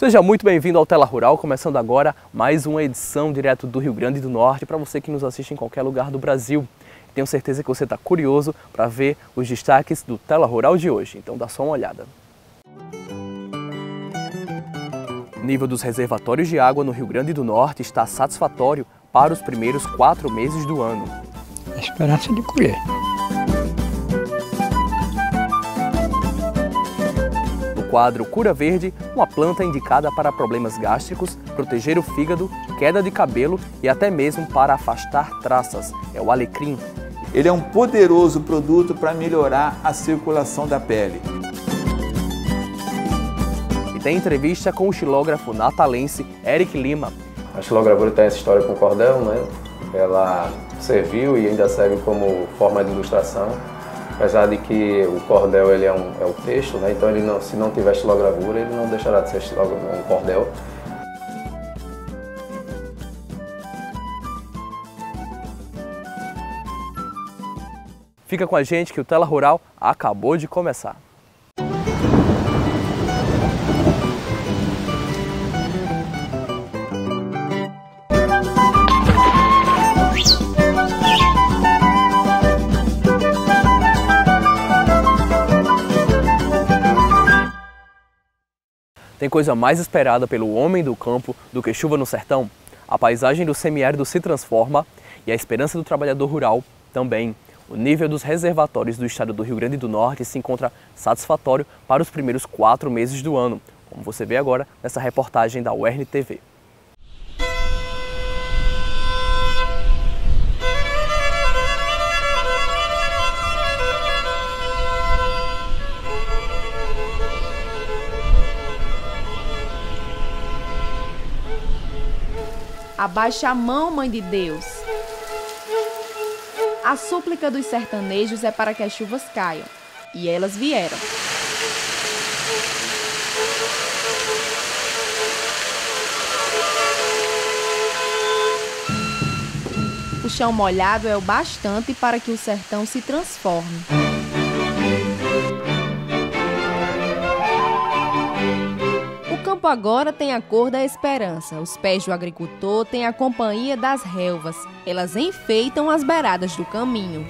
Seja muito bem-vindo ao Tela Rural, começando agora mais uma edição direto do Rio Grande do Norte para você que nos assiste em qualquer lugar do Brasil. Tenho certeza que você está curioso para ver os destaques do Tela Rural de hoje, então dá só uma olhada. O nível dos reservatórios de água no Rio Grande do Norte está satisfatório para os primeiros quatro meses do ano. A esperança de colher. Quadro Cura Verde, uma planta indicada para problemas gástricos, proteger o fígado, queda de cabelo e até mesmo para afastar traças. É o alecrim. Ele é um poderoso produto para melhorar a circulação da pele. E tem entrevista com o xilógrafo natalense Eric Lima. A xilogravura tem essa história com cordel, né? Ela serviu e ainda serve como forma de ilustração apesar de que o cordel ele é, um, é o texto, né? então ele não, se não tiver estilogravura, ele não deixará de ser um cordel. Fica com a gente que o Tela Rural acabou de começar. Tem coisa mais esperada pelo homem do campo do que chuva no sertão? A paisagem do semiárido se transforma e a esperança do trabalhador rural também. O nível dos reservatórios do estado do Rio Grande do Norte se encontra satisfatório para os primeiros quatro meses do ano, como você vê agora nessa reportagem da URN TV. Abaixe a mão, Mãe de Deus. A súplica dos sertanejos é para que as chuvas caiam. E elas vieram. O chão molhado é o bastante para que o sertão se transforme. Campo agora tem a cor da esperança. Os pés do agricultor têm a companhia das relvas. Elas enfeitam as beiradas do caminho.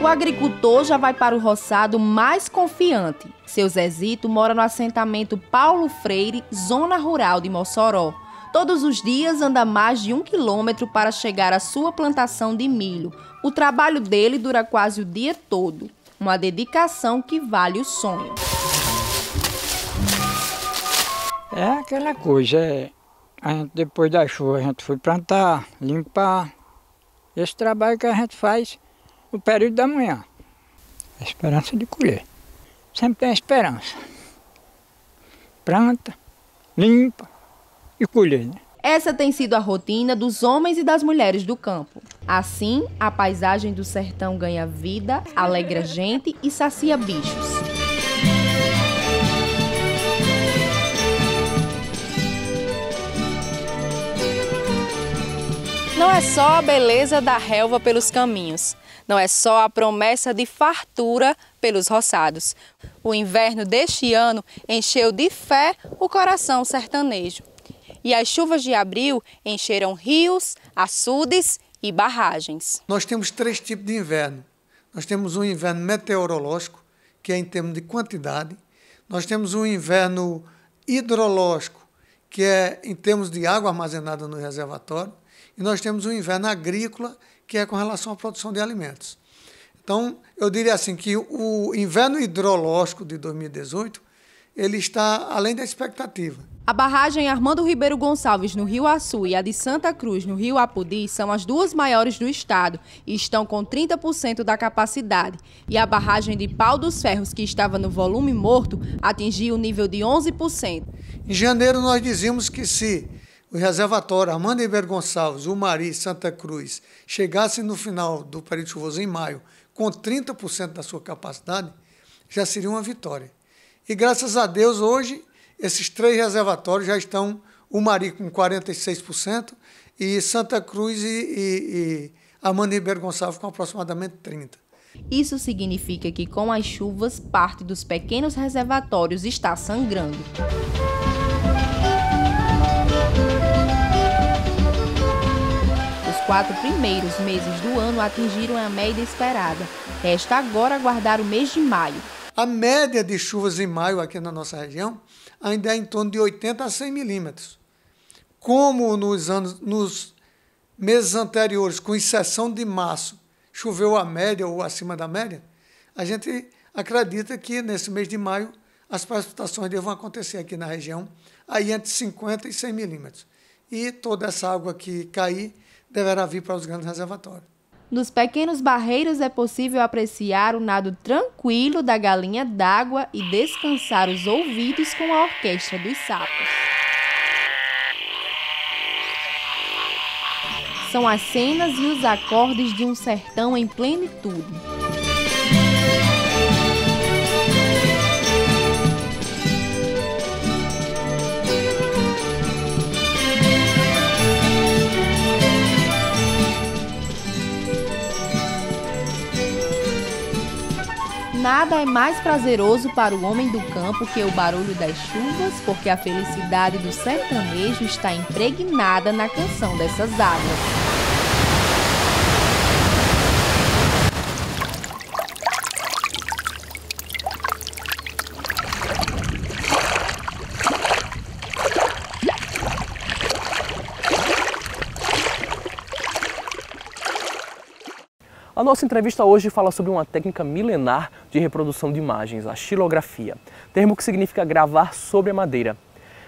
O agricultor já vai para o roçado mais confiante. Seu Zezito mora no assentamento Paulo Freire, zona rural de Mossoró. Todos os dias anda mais de um quilômetro para chegar à sua plantação de milho. O trabalho dele dura quase o dia todo. Uma dedicação que vale o sonho. É aquela coisa, é, a gente, depois da chuva a gente foi plantar, limpar. Esse trabalho que a gente faz no período da manhã. A esperança de colher. Sempre tem esperança. Planta, limpa, e colher. Né? Essa tem sido a rotina dos homens e das mulheres do campo. Assim, a paisagem do sertão ganha vida, alegra gente e sacia bichos. Não é só a beleza da relva pelos caminhos, não é só a promessa de fartura pelos roçados. O inverno deste ano encheu de fé o coração sertanejo e as chuvas de abril encheram rios, açudes e barragens. Nós temos três tipos de inverno. Nós temos um inverno meteorológico, que é em termos de quantidade. Nós temos um inverno hidrológico, que é em termos de água armazenada no reservatório. E nós temos um inverno agrícola, que é com relação à produção de alimentos. Então, eu diria assim que o inverno hidrológico de 2018 ele está além da expectativa. A barragem Armando Ribeiro Gonçalves, no Rio Açu, e a de Santa Cruz, no Rio Apudi, são as duas maiores do estado e estão com 30% da capacidade. E a barragem de Pau dos Ferros, que estava no volume morto, atingiu o nível de 11%. Em janeiro, nós dizíamos que se o reservatório Armando Ribeiro Gonçalves, o Mari e Santa Cruz chegassem no final do período chuvoso, em maio, com 30% da sua capacidade, já seria uma vitória. E graças a Deus, hoje esses três reservatórios já estão, o Mari com 46% e Santa Cruz e, e, e Armando Ribeiro Gonçalves com aproximadamente 30. Isso significa que com as chuvas, parte dos pequenos reservatórios está sangrando. Os quatro primeiros meses do ano atingiram a média esperada. Resta agora aguardar o mês de maio. A média de chuvas em maio aqui na nossa região ainda é em torno de 80 a 100 milímetros. Como nos anos, nos meses anteriores, com exceção de março, choveu a média ou acima da média, a gente acredita que nesse mês de maio as precipitações devam acontecer aqui na região, aí entre 50 e 100 milímetros. E toda essa água que cair deverá vir para os grandes reservatórios. Nos pequenos barreiros é possível apreciar o nado tranquilo da galinha d'água e descansar os ouvidos com a orquestra dos sapos. São as cenas e os acordes de um sertão em plenitude. Nada é mais prazeroso para o homem do campo que o barulho das chuvas, porque a felicidade do sertanejo está impregnada na canção dessas águas. Nossa entrevista hoje fala sobre uma técnica milenar de reprodução de imagens, a xilografia, termo que significa gravar sobre a madeira.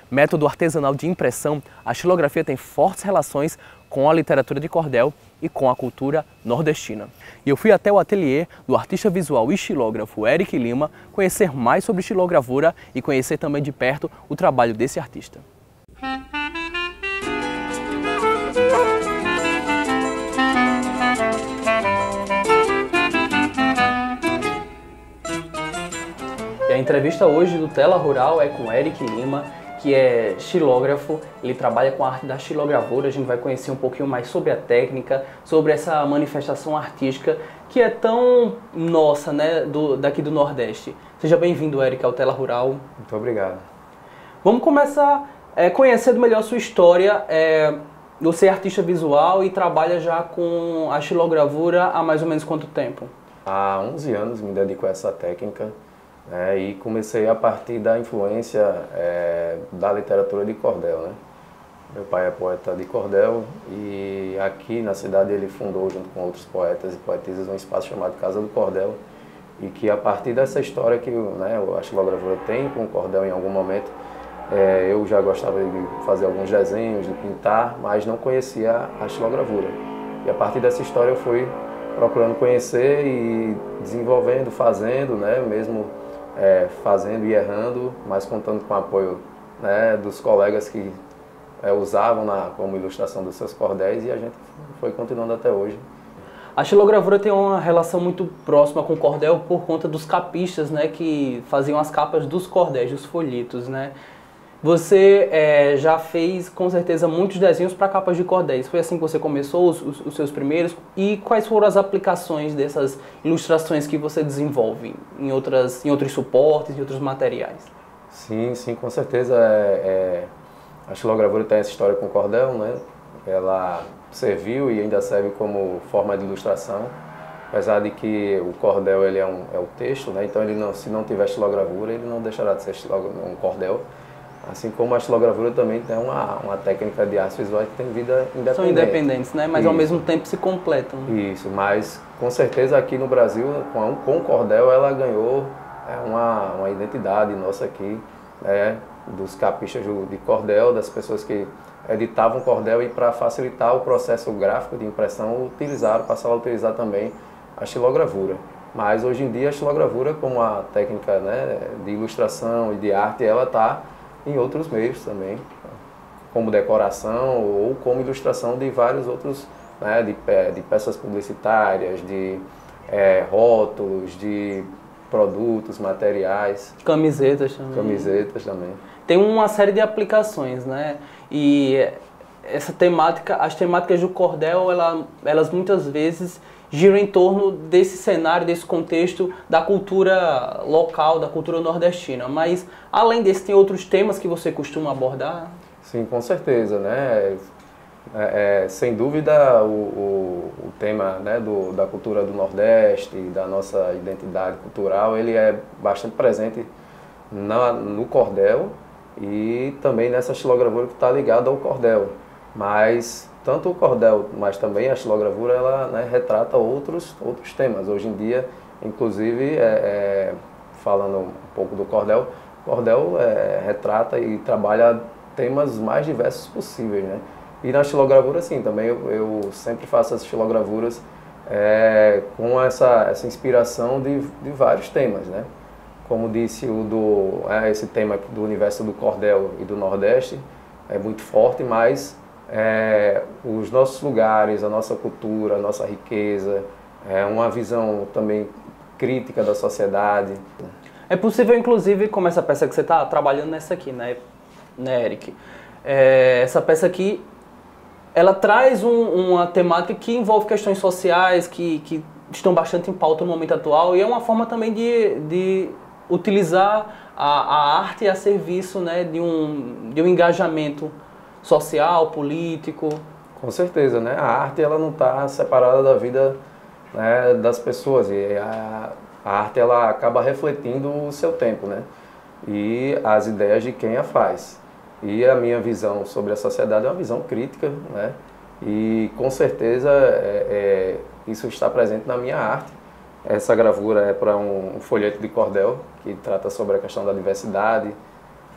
Método artesanal de impressão, a xilografia tem fortes relações com a literatura de cordel e com a cultura nordestina. E eu fui até o ateliê do artista visual e xilógrafo Eric Lima conhecer mais sobre xilogravura e conhecer também de perto o trabalho desse artista. Entrevista hoje do Tela Rural é com Eric Lima, que é xilógrafo, ele trabalha com a arte da xilogravura, a gente vai conhecer um pouquinho mais sobre a técnica, sobre essa manifestação artística que é tão nossa, né, do, daqui do Nordeste. Seja bem-vindo, Eric, ao Tela Rural. Muito obrigado. Vamos começar é, conhecendo melhor a sua história. É, você é artista visual e trabalha já com a xilogravura há mais ou menos quanto tempo? Há 11 anos me dedico a essa técnica. É, e comecei a partir da influência é, da literatura de cordel. Né? Meu pai é poeta de cordel e aqui na cidade ele fundou, junto com outros poetas e poetisas, um espaço chamado Casa do Cordel. E que a partir dessa história que né, a xilogravura tem com o cordel em algum momento, é, eu já gostava de fazer alguns desenhos, de pintar, mas não conhecia a xilogravura. E a partir dessa história eu fui procurando conhecer e desenvolvendo, fazendo, né, mesmo é, fazendo e errando, mas contando com o apoio né, dos colegas que é, usavam na, como ilustração dos seus cordéis e a gente foi continuando até hoje. A xilogravura tem uma relação muito próxima com o cordel por conta dos capistas, né, que faziam as capas dos cordéis, dos folhetos, né. Você é, já fez, com certeza, muitos desenhos para capas de cordéis. Foi assim que você começou os, os, os, seus primeiros? E quais foram as aplicações dessas ilustrações que você desenvolve em, outras, em outros suportes e outros materiais? Sim, sim, com certeza. É, é, a xilogravura tem essa história com o cordel, né? Ela serviu e ainda serve como forma de ilustração. Apesar de que o cordel ele é, um, é o texto, né? então ele não, se não tiver xilogravura, ele não deixará de ser um cordel. Assim como a estilogravura também tem uma, uma técnica de arte visual que tem vida independente. São independentes, né? Mas Isso. ao mesmo tempo se completam. Isso, mas com certeza aqui no Brasil, com, com o cordel, ela ganhou é, uma, uma identidade nossa aqui, né? dos capistas de cordel, das pessoas que editavam cordel e para facilitar o processo gráfico de impressão, utilizaram, passaram a utilizar também a estilogravura. Mas hoje em dia a estilogravura, como a técnica né, de ilustração e de arte, ela está em outros meios também, como decoração ou como ilustração de vários outros, né, de, de peças publicitárias, de é, rótulos, de produtos, materiais. Camisetas também. Camisetas também. Tem uma série de aplicações, né? E essa temática, as temáticas do cordel, ela, elas muitas vezes giram em torno desse cenário, desse contexto da cultura local, da cultura nordestina. Mas além desse, tem outros temas que você costuma abordar? Sim, com certeza, né? É, é, sem dúvida, o, o, o tema né, do, da cultura do Nordeste, da nossa identidade cultural, ele é bastante presente na, no cordel e também nessa estilogravura que está ligada ao cordel. Mas tanto o cordel, mas também a estilogravura, ela né, retrata outros, outros temas. Hoje em dia, inclusive, é, é, falando um pouco do cordel, o cordel é, retrata e trabalha temas mais diversos possíveis, né? E na estilogravura, sim, também eu, eu sempre faço as estilogravuras é, com essa, essa inspiração de, de vários temas, né? Como disse, o do, é, esse tema do universo do cordel e do Nordeste é muito forte, mas é, os nossos lugares, a nossa cultura, a nossa riqueza, é uma visão também crítica da sociedade. É possível, inclusive, como essa peça que você está trabalhando nessa aqui, né, né Eric? É, essa peça aqui, ela traz um, uma temática que envolve questões sociais, que, que estão bastante em pauta no momento atual, e é uma forma também de, de utilizar a, a arte a serviço né, de, um, de um engajamento social, político. Com certeza, né? A arte ela não está separada da vida né, das pessoas e a, a arte ela acaba refletindo o seu tempo, né? E as ideias de quem a faz. E a minha visão sobre a sociedade é uma visão crítica, né? E com certeza é, é, isso está presente na minha arte. Essa gravura é para um, um folheto de cordel que trata sobre a questão da diversidade,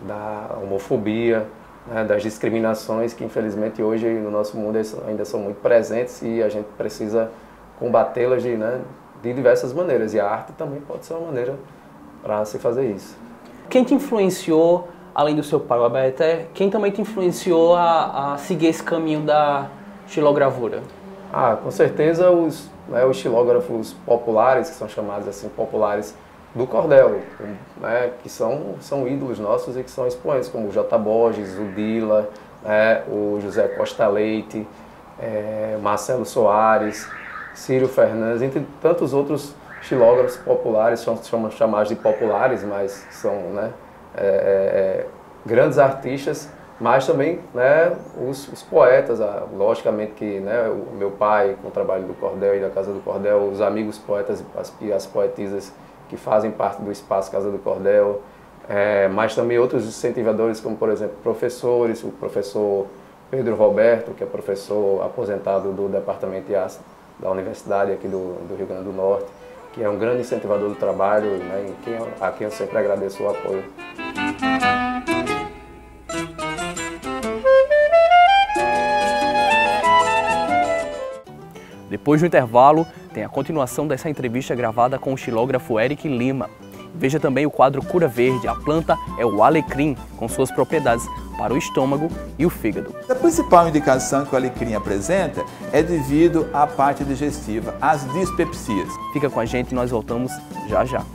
da homofobia, né, das discriminações que infelizmente hoje no nosso mundo ainda são muito presentes e a gente precisa combatê-las de, né, de diversas maneiras. E a arte também pode ser uma maneira para se fazer isso. Quem te influenciou, além do seu pai, o Abaeté, quem também te influenciou a, a seguir esse caminho da estilogravura? Ah, com certeza os, né, os estilógrafos populares, que são chamados assim populares, do cordel, né, que são, são ídolos nossos e que são expoentes, como o J. Borges, o Dila, né, o José Costa Leite, é, Marcelo Soares, Círio Fernandes, entre tantos outros xilógrafos populares, são, chamados de populares, mas são né, é, é, é, grandes artistas, mas também né, os, os poetas, logicamente que né, o meu pai, com o trabalho do Cordel e da Casa do Cordel, os amigos poetas as, as poetisas que fazem parte do espaço Casa do Cordel, é, mas também outros incentivadores, como por exemplo professores, o professor Pedro Roberto, que é professor aposentado do Departamento de Arte da Universidade aqui do, do, Rio Grande do Norte, que é um grande incentivador do trabalho, né, quem, a quem eu sempre agradeço o apoio. Depois do intervalo, tem a continuação dessa entrevista gravada com o xilógrafo Eric Lima. Veja também o quadro Cura Verde. A planta é o alecrim, com suas propriedades para o estômago e o fígado. A principal indicação que o alecrim apresenta é devido à parte digestiva, às dispepsias. Fica com a gente e nós voltamos já já.